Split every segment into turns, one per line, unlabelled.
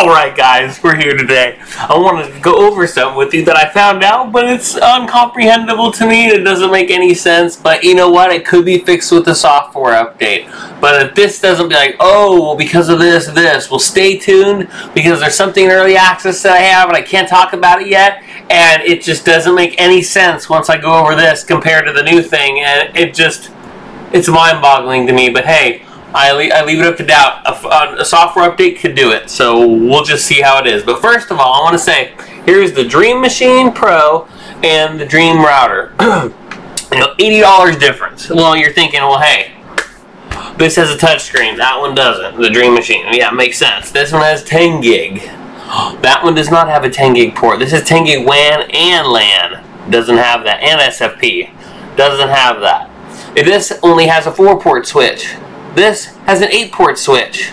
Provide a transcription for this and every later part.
Alright guys, we're here today. I want to go over something with you that I found out, but it's uncomprehendable to me. It doesn't make any sense, but you know what? It could be fixed with a software update. But if this doesn't be like, oh, well because of this, this, well stay tuned because there's something in early access that I have and I can't talk about it yet. And it just doesn't make any sense once I go over this compared to the new thing. And it just, it's mind-boggling to me. But hey, I, le I leave it up to doubt. A, uh, a, software update could do it, so we'll just see how it is. But first of all, I want to say, here's the Dream Machine Pro and the Dream Router. you know, $80 difference. Well, you're thinking, well, hey, this has a touchscreen. That one doesn't. The Dream Machine. Yeah, makes sense. This one has 10 gig. That one does not have a 10 gig port. This is 10 gig WAN and LAN. Doesn't have that. And SFP. Doesn't have that. This only has a 4 port switch. This has an 8-port switch.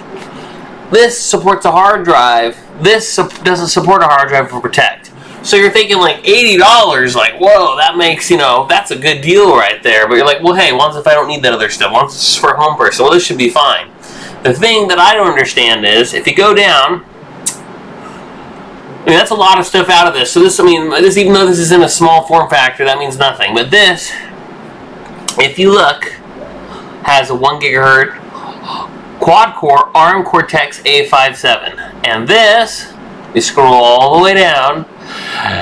This supports a hard drive. This su doesn't support a hard drive for Protect. So you're thinking like $80, like, whoa, that makes, you know, that's a good deal right there. But you're like, well, hey, once if I don't need that other stuff, once it's for a home person, well, this should be fine. The thing that I don't understand is, if you go down, I mean, that's a lot of stuff out of this. So this, I mean, this, even though this is in a small form factor, that means nothing. But this, if you look, has a 1 gigahertz quad-core ARM Cortex A57. And this, you scroll all the way down,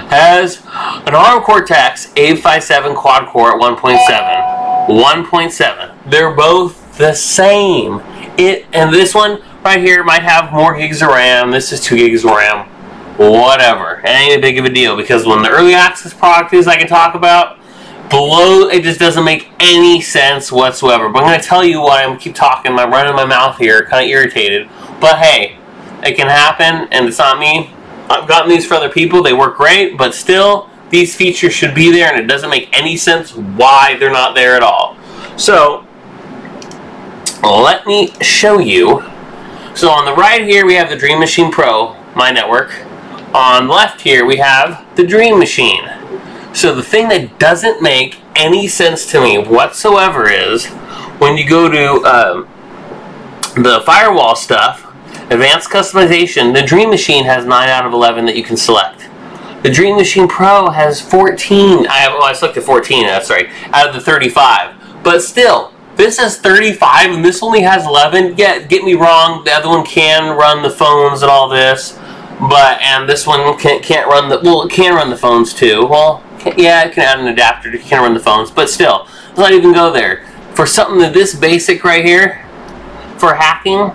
has an ARM Cortex A57 quad-core at 1.7. 1.7. They're both the same. It And this one right here might have more gigs of RAM. This is 2 gigs of RAM. Whatever. It ain't a big of a deal because when the early access product is I can talk about, below it just doesn't make any sense whatsoever. But i'm going to tell you why i'm keep talking i'm running my mouth here kind of irritated. But hey it can happen and it's not me. I've gotten these for other people they work great but still these features should be there and it doesn't make any sense why they're not there at all. So let me show you. So on the right here we have the dream machine pro my network. On the left here we have the dream machine so the thing that doesn't make any sense to me whatsoever is when you go to um, the firewall stuff, advanced customization, the Dream Machine has 9 out of 11 that you can select. The Dream Machine Pro has 14. I oh, I selected 14, that's right, out of the 35. But still, this has 35 and this only has 11. Get, get me wrong, the other one can run the phones and all this. But, and this one can't, can't run the, well, it can run the phones too. Well, yeah, it can add an adapter to can run the phones, but still, let's not even go there. For something that this basic right here, for hacking,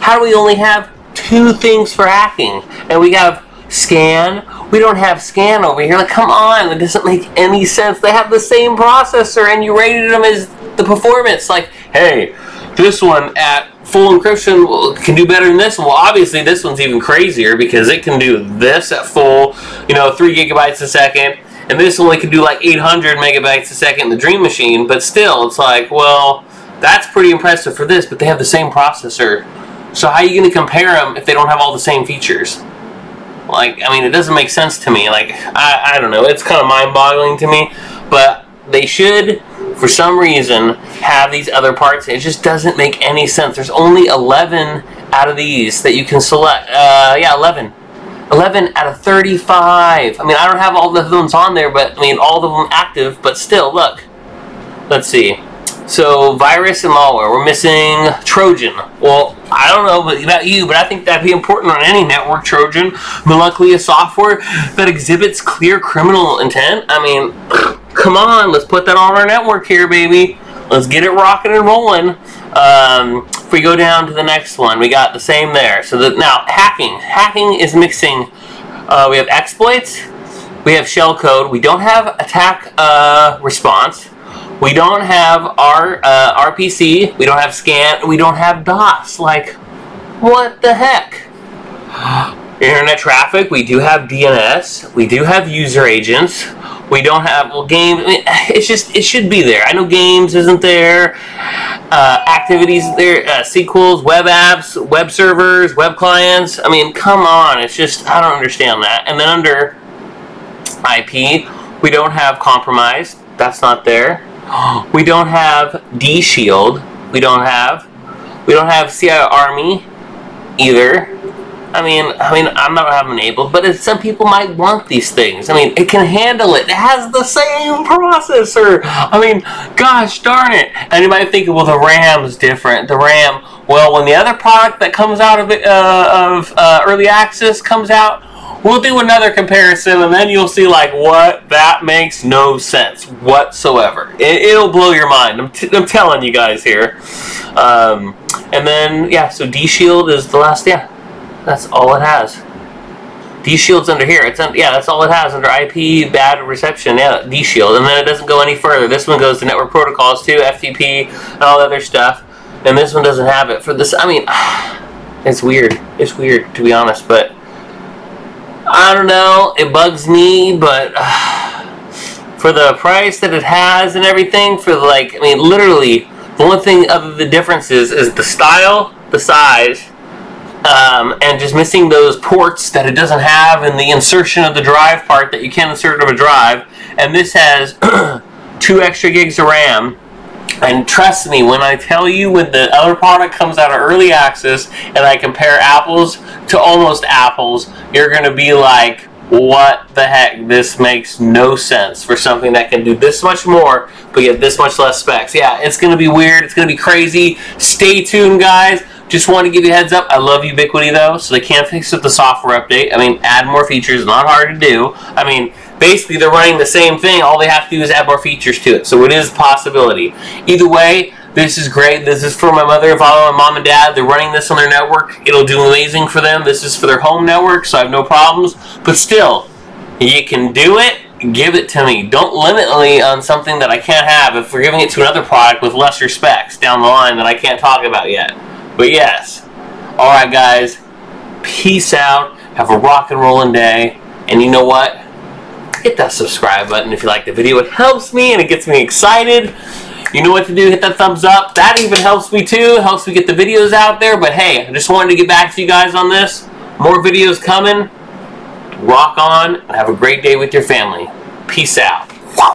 how do we only have two things for hacking? And we have scan, we don't have scan over here. Like, come on, it doesn't make any sense. They have the same processor and you rated them as the performance. Like, hey, this one at full encryption can do better than this one. Well, obviously this one's even crazier because it can do this at full, you know, three gigabytes a second and this only can do like 800 megabytes a second in the Dream Machine, but still, it's like, well, that's pretty impressive for this, but they have the same processor. So how are you going to compare them if they don't have all the same features? Like, I mean, it doesn't make sense to me. Like, I, I don't know. It's kind of mind-boggling to me, but they should, for some reason, have these other parts. It just doesn't make any sense. There's only 11 out of these that you can select. Uh, yeah, 11. 11 out of 35. I mean, I don't have all the ones on there, but I mean, all of them active, but still, look. Let's see. So, virus and malware. We're missing Trojan. Well, I don't know about you, but I think that'd be important on any network, Trojan. But a software that exhibits clear criminal intent. I mean, come on, let's put that on our network here, baby. Let's get it rocking and rolling. Um, if we go down to the next one, we got the same there. So the, now hacking. Hacking is mixing. Uh, we have exploits. We have shellcode. We don't have attack uh, response. We don't have our uh, RPC. We don't have scan. We don't have DOS. Like, what the heck? Internet traffic. We do have DNS. We do have user agents. We don't have well game. I mean, it's just it should be there. I know games isn't there. Uh, activities there, uh, SQLs, web apps, web servers, web clients. I mean, come on. It's just I don't understand that. And then under IP, we don't have compromised. That's not there. We don't have D Shield. We don't have. We don't have CI Army either. I mean, I mean, I'm not having able, but some people might want these things. I mean, it can handle it. It has the same processor. I mean, gosh darn it. And you might think, well, the RAM's different. The RAM. Well, when the other product that comes out of it, uh, of uh, early access comes out, we'll do another comparison, and then you'll see like what that makes no sense whatsoever. It, will blow your mind. I'm, t- I'm telling you guys here. Um, and then yeah, so D Shield is the last. Yeah, that's all it has. D Shield's under here. It's yeah, that's all it has under IP bad reception. Yeah, D Shield, and then it doesn't go any further. This one goes to network protocols too, FTP, and all the other stuff. And this one doesn't have it for this. I mean, it's weird. It's weird to be honest, but I don't know. It bugs me, but for the price that it has and everything, for like, I mean, literally, the only thing other the differences is the style, the size, um, and just missing those ports that it doesn't have and the insertion of the drive part that you can insert of a drive. And this has two extra gigs of RAM. And trust me, when I tell you when the other product comes out of early access and I compare apples to almost apples, you're going to be like, what the heck? This makes no sense for something that can do this much more, but yet this much less specs. Yeah, it's going to be weird. It's going to be crazy. Stay tuned, guys. Just want to give you heads up. I love Ubiquiti though, so they can't fix it the software update. I mean, add more features, not hard to do. I mean, basically they're running the same thing. All they have to do is add more features to it. So it is a possibility. Either way, this is great. This is for my mother, father, and mom and dad. They're running this on their network. It'll do amazing for them. This is for their home network, so I have no problems. But still, you can do it. Give it to me. Don't limit me on something that I can't have if we're giving it to another product with lesser specs down the line that I can't talk about yet. But yes. Alright, guys. Peace out. Have a rock and rolling day. And you know what? Hit that subscribe button if you like the video. It helps me and it gets me excited. You know what to do. Hit that thumbs up. That even helps me too. Helps me get the videos out there. But hey, I just wanted to get back to you guys on this. More videos coming. Rock on and have a great day with your family. Peace out.